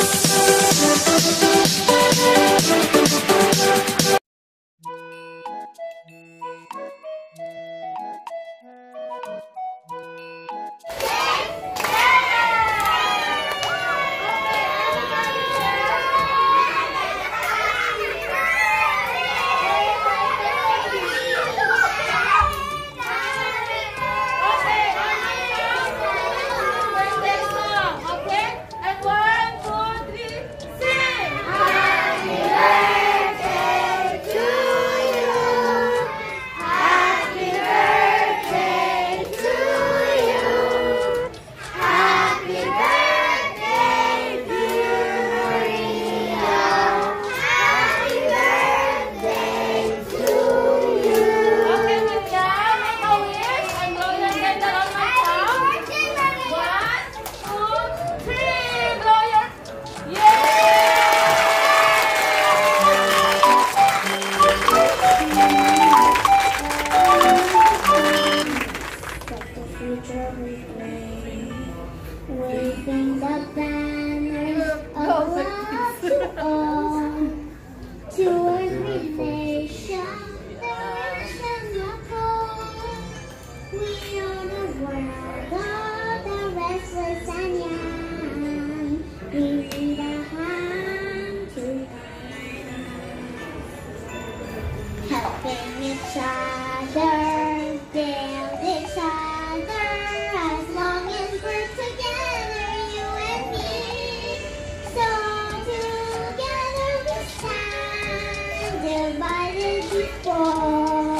Música helping each other, build each other, as long as we're together, you and me. So together we stand, divided before.